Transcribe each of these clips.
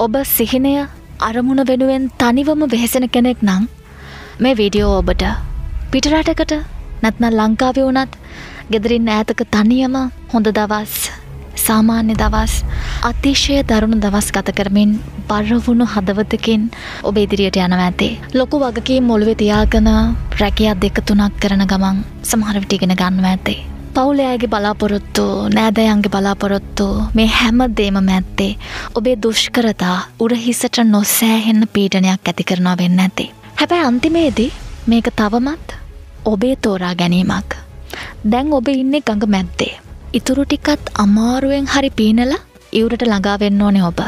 ඔබ සිහිනය අරමුණ වෙනුවෙන් තනිවම වෙහෙසෙන කෙනෙක් නං මේ වීඩියෝ ඔබට පිටරටකට නැත්න ලංකාව වුණත් ගෙදරින් ඈතක තනියම හොඳ දවස් සාමාන්‍ය දවස් අතිශය දරුණු දවස් ගත කරමින් බරවුණු හදවතකින් ඔබ ඉදිරියට යනව ඇතේ. ලොකු වගකී මොළුවෙ තියාගන රැකියක් දෙක තුනක් කරන ගමන් සමහරවිට ඉගෙන ගන්නව ඇතේ. පවුලයාගේ බලාපොරොත්තු නෑදයන්ගේ බලාපොරොත්තු මේ හැම දේම මැත්තේ ඔබේ දුෂ්කරතා උරහිසට නොසෑහෙන්න පීඩනයක් ඇති කරනවා වෙන්න ඇති. හැබැයි අන්තිමේදී මේක තවමත් ඔබේ තෝරා ගැනීමක්. දැන් ඔබ ඉන්නේ ගඟ මැද්දේ. ඉතුරු ටිකත් අමාරුවෙන් හරි පීනල ඉවුරට ළඟාවෙන්න ඕනේ ඔබ.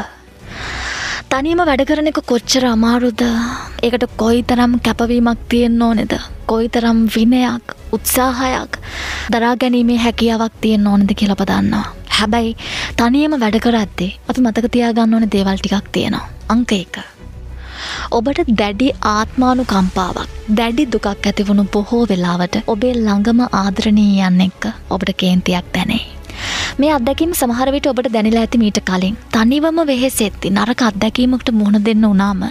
තනියම වැඩ කරන එක කොච්චර අමාරුද ඒකට කොයි තරම් කැපවීමක් තියෙන්න ඕනෙද කොයි තරම් විනයක් උත්සාහයක් දරා ගැනීමේ හැකියාවක් තියෙන්න ඕනෙද කියලා පදන්නවා. හැබැයි තනියම වැඩ කරද්දේ අපි මතක තියාගන්න ඕන දේවල් ටිකක් තියෙනවා. අංක එක. ඔබට දැඩි ආත්මානු කම්පාවක් දැඩි දුකක් ඇතිවුණු බොහෝ වෙලාවට ඔබේ ළඟම ආදරණීයන් එක්ක ඔබට කේන්තියක් දැනේ. මේ අත්දැකීම සමහරවිට ඔබට දැනිලා ඇති මීට කලින් තනිවම වෙහෙසෙත්ති නරක අත්දැකීමකට මුහුණ දෙන්න උනාම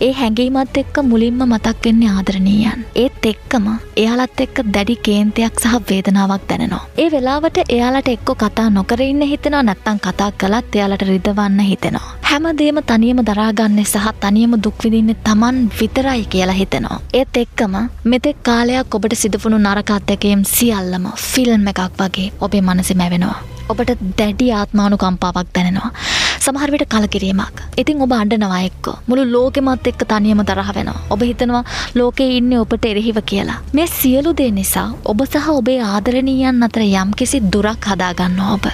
ඒ හැඟීමත් එක්ක මුලින්ම මතක් වෙන්නේ ආදරණීයන්. ඒත් එක්කම එයාලත් එක්ක දැඩි කේන්තියක් සහ වේදනාවක් දැනෙනවා. ඒ වෙලාවට එයාලට එක්ක කතා නොකර ඉන්න හිතෙනවා නැත්තම් කතා කළත් එයාලට රිදවන්න හිතෙනවා. හැමදේම තනියම දරාගන්නේ සහ තනියම දුක් විඳින්නේ Taman විතරයි කියලා හිතෙනවා. ඒත් එක්කම මෙතෙක් කාලයක් ඔබට සිදුවුණු නරක අත්දැකීම් සියල්ලම ෆිල්ම් එකක් වගේ ඔබේ මනසේ මැවෙනවා. ඔබට දැඩි ආත්මානුකම්පාවක් දැනෙනවා. සමහර විට කලකිරීමක්. ඉතින් ඔබ අඬනවා එක්ක. මුළු ලෝකෙමත් එක්ක තනියම තරහ වෙනවා. ඔබ හිතනවා ලෝකේ ඉන්නේ ඔබට එරෙහිව කියලා. මේ සියලු දේ නිසා ඔබ සහ ඔබේ ආදරණීයන් අතර යම්කිසි දුරක් හදාගන්නවා ඔබ.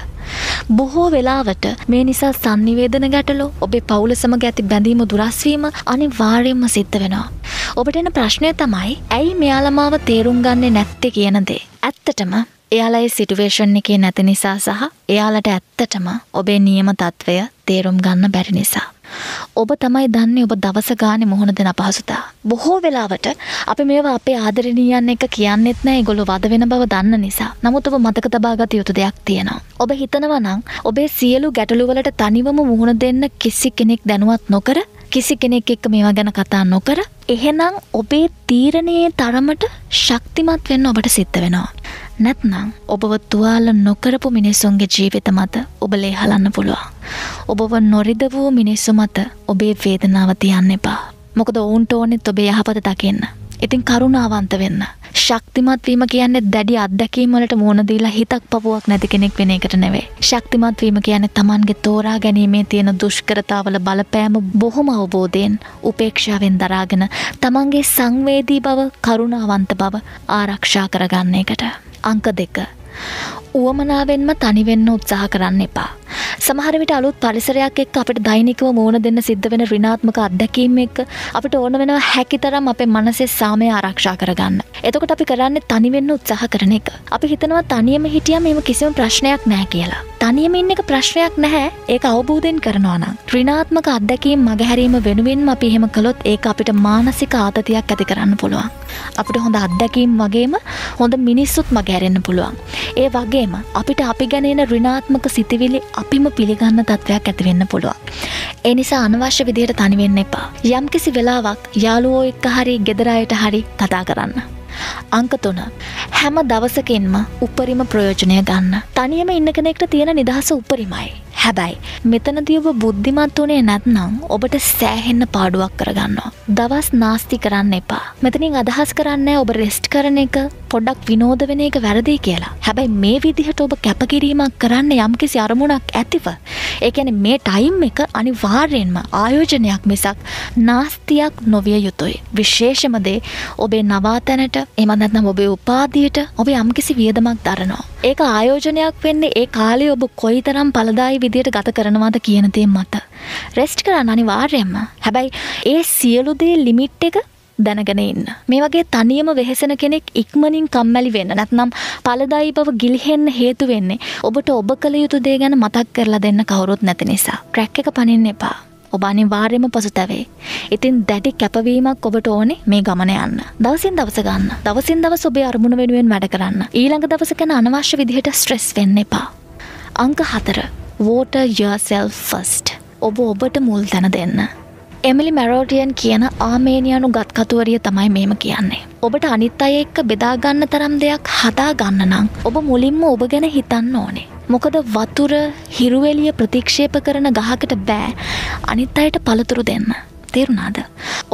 බොහෝ වෙලාවට මේ නිසා සංනිවේදන ගැටලු ඔබේ පවුල සමග ඇති බැඳීම දුරස්වීම අනිවාර්යෙන්ම සිද්ධ වෙනවා. ඔබට එන ප්‍රශ්නය තමයි ඇයි මෙයාලමාව තේරුම් ගන්නේ නැත්තේ කියන දේ. ඇත්තටම එයාලයි සිටුවේෂන් එකේ නැති නිසා සහ එයාලට ඇත්තටම ඔබේ නියම තත්ත්වය තේරුම් ගන්න බැරි නිසා. ඔබ තමයි දන්නේ ඔබ දවස ගානේ මුහුණ දෙන අපහසුතා. බොහෝ වෙලාවට අපි මේවා අපේ ආදරණීයන් එක්ක කියන්නෙත් නෑ ඒගොල්ලෝ වද වෙන බව දන්න නිසා. නමුත් ඔබ මතක තබා ගත යුතු දෙයක් තියෙනවා. ඔබ හිතනවා නම් ඔබේ සියලු ගැටලු වලට තනිවම මුහුණ දෙන්න කිසි කෙනෙක් දැනුවත් නොකර කිසි කෙනෙක් එක්ක මේවා ගැන කතා නොකර එහෙනම් ඔබේ තීරණයේ තරමට ශක්තිමත් වෙන්න ඔබට සිද්ධ වෙනවා. නැත්නම් ඔබව තුවාල නොකරපු මිනිස්සුන්ගේ ජීවිත මත ඔබ ලේහලන්න පුළුවන්. ඔබව නොරිද වූ මිනිස්සු මත ඔබේ වේදනාව තියන්න එපා. මොකද ඔවුන්ට ඕනෙත් ඔබේ යහපත දකින්න. ඉතින් කරුණාවන්ත වෙන්න. ශක්තිමත් වීම කියන්නේ දැඩි අත්දැකීම් වලට මුහුණ දීලා හිතක් පපුවක් නැති කෙනෙක් වෙන එකට නෙවෙයි. ශක්තිමත් වීම කියන්නේ Tamanගේ තෝරා ගැනීමේ තියෙන දුෂ්කරතාවල බලපෑම බොහොම අවබෝධයෙන් උපේක්ෂාවෙන් දරාගෙන Tamanගේ සංවේදී බව, කරුණාවන්ත බව ආරක්ෂා කරගන්න එකට. අංක දෙක. උවමනාවෙන්ම තනිවෙන්න උත්සාහ කරන්න එපා. සමහර විට අලුත් පරිසරයක් එක්ක අපිට දෛනිකව මෝන දෙන්න සිද්ධ වෙන ඍණාත්මක අත්දැකීම් එක්ක අපිට ඕන වෙනවා හැකිතරම් අපේ මනසේ සාමය ආරක්ෂා කරගන්න. එතකොට අපි කරන්නේ තනිවෙන්න උත්සාහ කරන එක. අපි හිතනවා තනියම හිටියම මේව කිසිම ප්‍රශ්නයක් නැහැ කියලා. තනියම ඉන්න එක ප්‍රශ්නයක් නැහැ. ඒක අවබෝධයෙන් කරනවා නම්. ඍණාත්මක අත්දැකීම් මගහැරීම වෙනුවෙන්ම අපි එහෙම කළොත් ඒක අපිට මානසික ආතතියක් ඇති කරන්න පුළුවන්. අපිට හොඳ අත්දැකීම් වගේම හොඳ මිනිස්සුත් මගහැරෙන්න පුළුවන්. ඒ වගේම අපිට අපි ගැන එන ඍණාත්මක සිතිවිලි අපිම පිළිගන්න තත්ත්වයක් ඇතිවෙන්න පුළුවන්. ඒ නිසා අනවශ්‍ය විදිහට තනිවෙන්න එපා. යම්කිසි වෙලාවක් යාළුවෝ එක්ක හරි ගෙදරයට හරි කතා කරන්න. අංක තුන හැම දවසකින්ම උපරිම ප්‍රයෝජනය ගන්න. තනියම ඉන්න කෙනෙක්ට තියෙන නිදහස උපරිමයි. හැබැයි මෙතනදී ඔබ බුද්ධිමත් වනේ නැත්නම් ඔබට සෑහෙන්න පාඩුවක් කරගන්නවා. දවස් නාස්ති කරන්න එපා. මෙතනින් අදහස් කරන්න ඔබ රෙස්ට් කරන එක පොඩ්ඩක් විනෝද වෙන එක වැරදි කියලා. හැබැයි මේ විදිහට ඔබ කැපකිරීමක් කරන්න යම්කිසි අරමුණක් ඇතිව. ඒකැන මේ ටයිම් එක අනිවාර්යෙන්ම ආයෝජනයක් මිසක් නාස්තියක් නොවිය යුතුයි. විශේෂමදේ ඔබේ නවාතැනට එමනත්නම් ඔබේ උපාදියට ඔබ යම්කිසි වියදමක් දරනවා. ඒක ආයෝජනයක් වෙන්නේ ඒ කාලේ ඔබ කොයිතරම් පලදායි විදියට ගත කරනවාද කියනතේ මත. රෙස්ට් කරන්න අනිවාර්යෙන්ම. හැබැයි ඒ සියලු දේ ලිමිට් එක දැනගෙන ඉන්න. මේ වගේ තනියම වෙහෙසෙන කෙනෙක් ඉක්මනින් කම්මැලි වෙන්න නැත්නම් පලදායි බව ගිලිහෙන්න හේතු වෙන්නේ ඔබට ඔබ කළ යුතු දේ ගැන මතක් කරලා දෙන්න කවුරුත් නැති නිසා. ට්‍රැක් එක පනින්න එපා. ඔබ අනිවාර්යයෙන්ම පසුතැවේ. ඉතින් දැඩි කැපවීමක් ඔබට ඕනේ මේ ගමන යන්න. දවසින් දවස ගන්න. දවසින් දවස ඔබේ අරමුණ වෙනුවෙන් වැඩ කරන්න. ඊළඟ දවස ගැන අනවශ්‍ය විදිහට ස්ට්‍රෙස් වෙන්න එපා. අංක 4. Water yourself first. ඔබ ඔබට මුල් තැන දෙන්න. එමිලි මැරෝටියන් කියන ආමේනියනු ගත්කතුවරිය තමයි මේම කියන්නේ. ඔබට අනිත් අය එක්ක බෙදාගන්න තරම් දෙයක් හදා ගන්න නම් ඔබ මුලින්ම ඔබ ගැන හිතන්න ඕනේ. මොකද වතුර හිරුවෙලිය ප්‍රතික්ෂේප කරන ගහකට බෑ අනිත් අයට පළතුරු දෙන්න. තේරුණාද.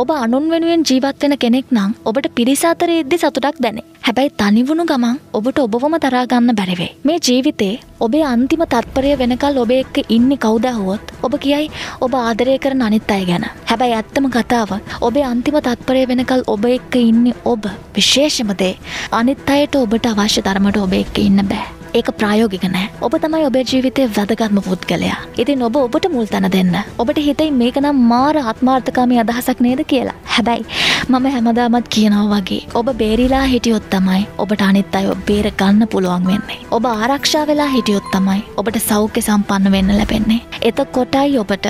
ඔබ අනුන් වෙනුවෙන් ජීවත් වෙන කෙනෙක් නම් ඔබට පිරිස අතර එද්දි සතුටක් දැනේ. හැබැයි තනිවුණු ගමන් ඔබට ඔබවම දරාගන්න බැරිවේ. මේ ජීවිතේ ඔබේ අන්තිම තත්පරය වෙනකල් ඔබ එක්ක ඉන්නේ කවුද ඇහුවොත් ඔබ කියයි ඔබ ආදරය කරන අනිත් අය ගැන. හැබැයි ඇත්තම කතාව ඔබේ අන්තිම තත්පරය වෙනකල් ඔබ එක්ක ඉන්නේ ඔබ විශේෂම දේ අනිත් අයට ඔබට අවශ්‍ය තරමට ඔබ එක්ක ඉන්න බෑ. ඒක ප්‍රායෝගික නෑ. ඔබ තමයි ඔබේ ජීවිතය වැදගත්ම පුද්ගලයා. ඉතින් ඔබ ඔබට මුල් තැන දෙන්න. ඔබට හිතයි මේක නම් මාර ආත්මාර්ථකාමී අදහසක් නේද කියලා. හැබැයි මම හැමදාමත් කියනවා වගේ ඔබ බේරිලා හිටියොත් තමයි ඔබට අනිත් අය බේර ගන්න පුළුවන් වෙන්නේ. ඔබ ආරක්ෂා වෙලා හිටියොත් තමයි ඔබට සෞඛ්‍ය සම්පන්න වෙන්න ලැබෙන්නේ. එතකොටයි ඔබට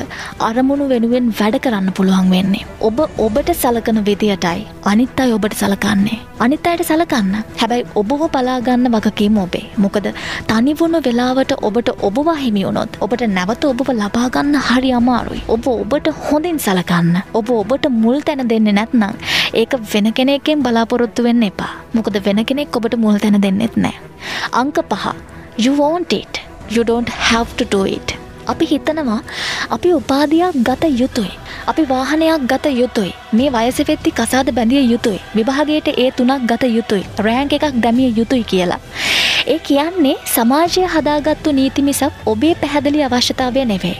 අරමුණු වෙනුවෙන් වැඩ කරන්න පුළුවන් වෙන්නේ. ඔබ ඔබට සලකන විදියටයි අනිත් අය ඔබට සලකන්නේ. අනිත් අයට සලකන්න. හැබැයි ඔබව බලාගන්න වගකීම ඔබේ. මොකද තනිවුණු වෙලාවට ඔබට ඔබව හිමියුණොත් ඔබට නැවත ඔබව ලබාගන්න හරි අමාරුයි. ඔබ ඔබට හොඳින් සලකන්න. ඔබ ඔබට මුල් තැන දෙන්නේ නැත්නම් ඒක වෙන කෙනෙක්ගෙන් බලාපොරොත්තු වෙන්න එපා. මොකද වෙන කෙනෙක් ඔබට මුල් තැන දෙන්නෙත් නෑ. අංක පහ. You want it. You don't have to do it. අපි හිතනවා අපි උපාධයක් ගත යුතුයි. අපි වාහනයක් ගත යුතුයි. මේ වයසවෙත්ති කසාද බැඳිය යුතුයි. විභාගයට ඒ තුනක් ගත යුතුයි. රෑන්ක එකක් දැමිය යුතුයි කියලා. ඒ කියන්නේ සමාජය හදාගත්තු නීති මිසක් ඔබේ පැහැදිලි අවශ්‍යතාවය නෙවේ.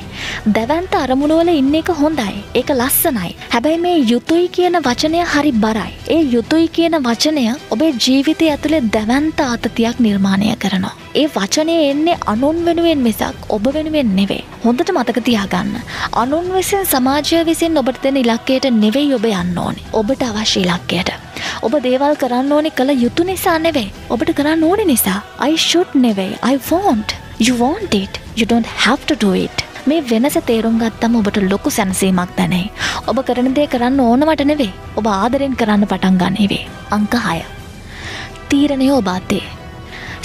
දැවන්ත අරමුණුවල ඉන්න එක හොඳයි. ඒක ලස්සනයි. හැබැයි මේ යුතුයි කියන වචනය හරි බරයි. ඒ යුතුයි කියන වචනය ඔබේ ජීවිතය ඇතුළේ දැවන්ත ආතතියක් නිර්මාණය කරනවා. ඒ වචනය එන්නේ අනුන් වෙනුවෙන් මිසක් ඔබ වෙනුවෙන් නෙවේ. හොඳට මතක තියාගන්න. අනුන් විසින් සමාජය විසින් ඔබට දෙන ඉලක්කයට නෙවෙයි ඔබ යන්න ඕනේ. ඔබට අවශ්‍ය ඉලක්කයට. ඔබ දේවල් කරන්න ඕනේ කළ යුතු නිසා නෙවෙයි. ඔබට කරන්න ඕනේ නිසා. I should නෙවෙයි. I want. You want it. You don't have to do it. මේ වෙනස තේරුම් ගත්තම ඔබට ලොකු සැනසීමක් දැනෙයි. ඔබ කරන දේ කරන්න ඕනවට නෙවෙයි. ඔබ ආදරෙන් කරන්න පටන් ගන්නේවේ. අංක 6. තීරණය ඔබ අතේ.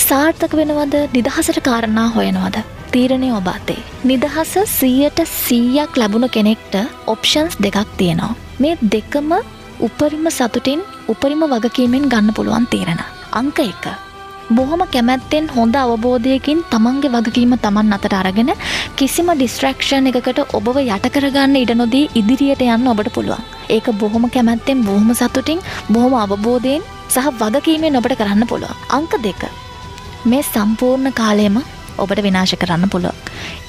සාර්ථක වෙනවද නිදහසට කාරණා හොයනවද? තීරණය ඔබ අතේ. නිදහස 100ට 100ක් ලැබුණ කෙනෙක්ට ඔප්ෂන්ස් දෙකක් තියෙනවා. මේ දෙකම උපරිම සතුටින් උපරිම වගකීමෙන් ගන්න පුළුවන් තීරණ. අංක එක. බොහොම කැමැත්තෙන් හොඳ අවබෝධයකින් තමන්ගේ වගකීම තමන් අතට අරගෙන කිසිම ඩිස්ට්‍රක්ෂන් එකකට ඔබව යට කරගන්න ඉඩ නොදී ඉදිරියට යන්න ඔබට පුළුවන්. ඒක බොහොම කැමැත්තෙන් බොහොම සතුටින් බොහොම අවබෝධයෙන් සහ වගකීමෙන් ඔබට කරන්න පුළුවන්. අංක දෙක. මේ සම්පූර්ණ කාලයම ඔබට විනාශ කරන්න පුළුවන්.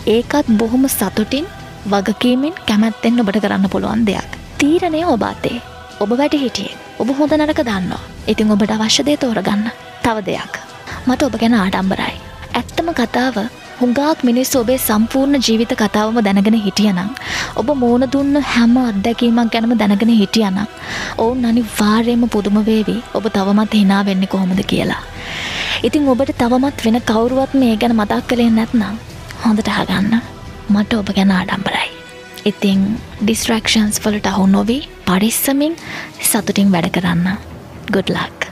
ඒකත් බොහොම සතුටින් වගකීමෙන් කැමැත්තෙන් ඔබට කරන්න පුළුවන් දෙයක්. තීරණය ඔබ අතේ. ඔබ වැට හිටියේ. ඔබ හොඳ නරක දන්නවා. ඉතින් ඔබට අවශ්‍යදේ තෝරගන්න. තව දෙයක්. මට ඔබ ගැන ආඩම්බරයි. ඇත්තම කතාව හුඟාක් මිනිස්සු ඔබේ සම්පූර්ණ ජීවිත කතාවම දැනගෙන හිටියනම් ඔබ මූුණ දුන්න හැම අත්දැකීමක් ගැනම දැනගෙන හිටියනම් ඔවුන් අනි වාර්යම පුදුම වේවි. ඔබ තවමත් හිනා වෙන්න කොහොමද කියලා. ඉතින් ඔබට තවමත් වෙන කවුරුවත් මේ ගැන මතක් කළේ නැත්නම් හොඳට හගන්න මට ඔබ ගැන ආඩම්බරයි. ඉතිං ඩිස්ට්‍රක්ෂන්ස් වලට අහු නොවී පරිස්සමින් සතුටින් වැඩ කරන්න. ගුඩ්ලක්.